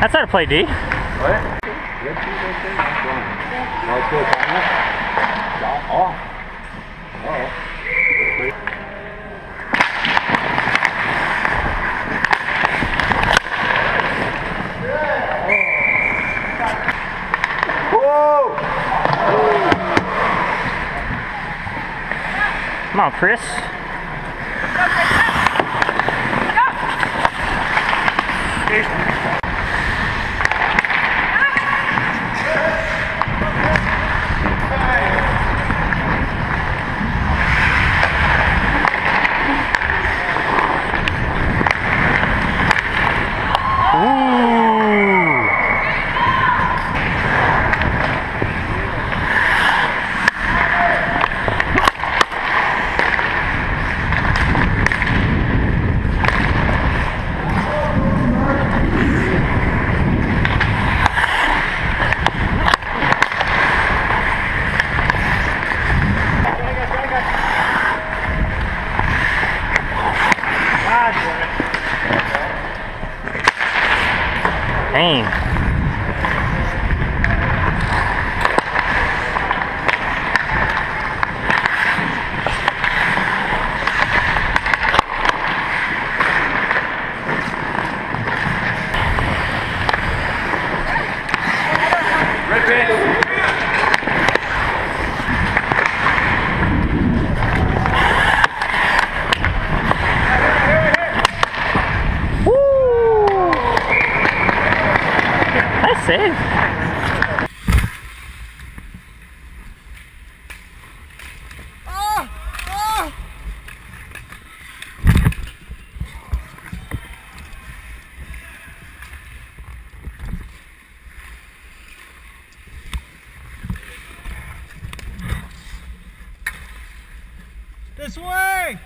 That's how to play D. What? Red two right there. Nice one. No, it's good. Timer. Shot off. Uh-oh. Whoa! Come on, Chris. Ooh. Dang. Save. This way!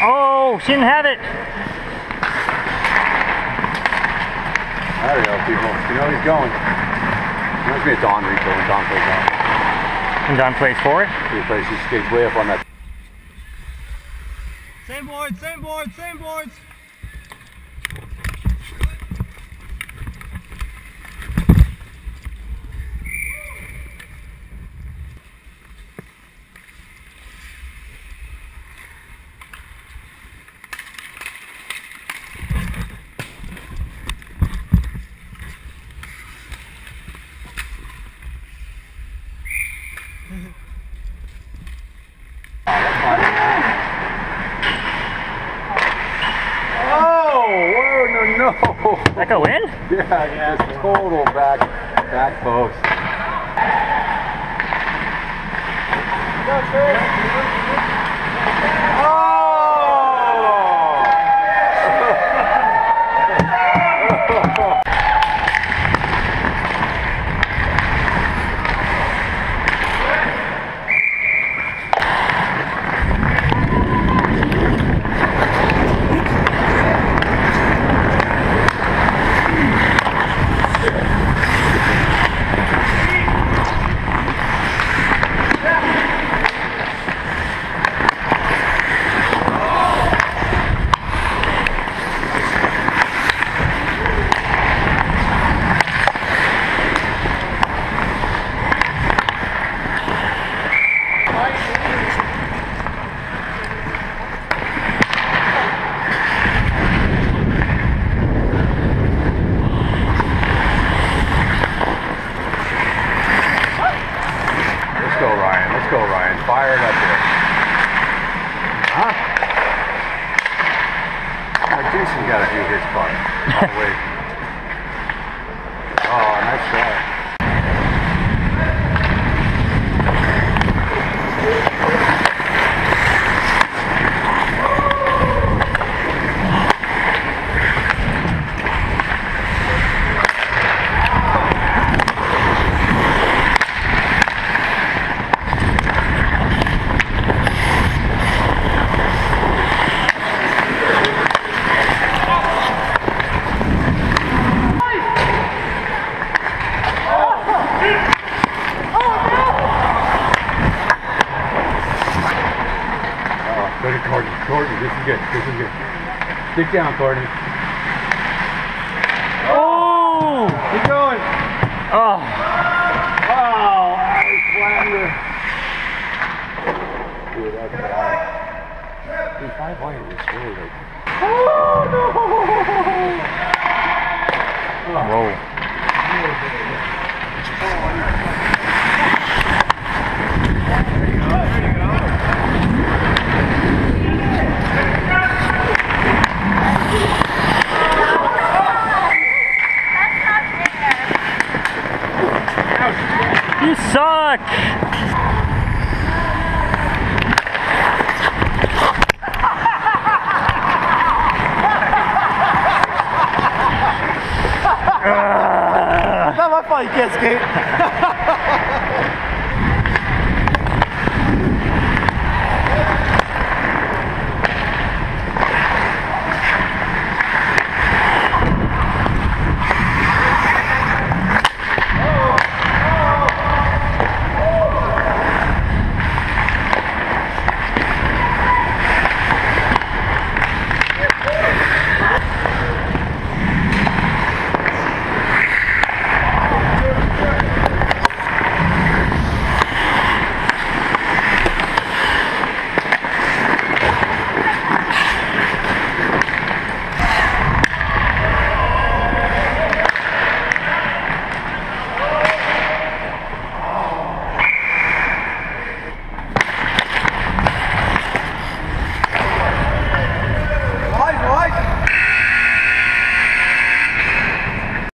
Oh, she didn't have it. There we go, people. You know he's going. There must be a Don Rico when Don plays out. And Don plays for it. He plays, he skates way up on that. Same board, same board, same boards. Oh, whoa, no, no. That go in? Yeah, just total back, back post. Oh! Let's go, Ryan. Let's go, Ryan. Fire it up there. Huh? Jason got to do his part. Oh, Look at Courtney. Courtney, this is good. This is good. Stick down, Courtney. Oh! Keep going. Oh. Oh, I flattened her. Dude, that's bad. Dude, five iron is really like... Oh, no! Oh. Whoa. Oh, That might fight, yes, Kate.